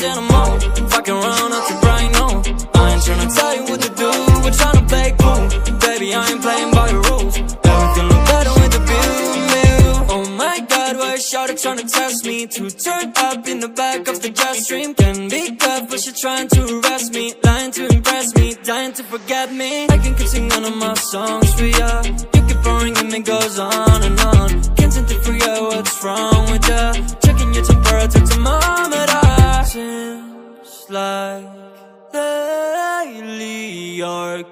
you always in a mood Fucking around up to Brian, no I ain't tryna tell you what to do. We're tryna play cool. Baby, I ain't playing by your rules. Everything look better with the view, Oh my god, why is Shawty tryna test me? To turn up in the back of the jet stream. Can be good, but she trying to arrest me. Lying to impress me, dying to forget me. I can keep all of my songs for ya. You keep on ringing, it goes on and on. Can't seem to figure what's wrong with ya like lately you're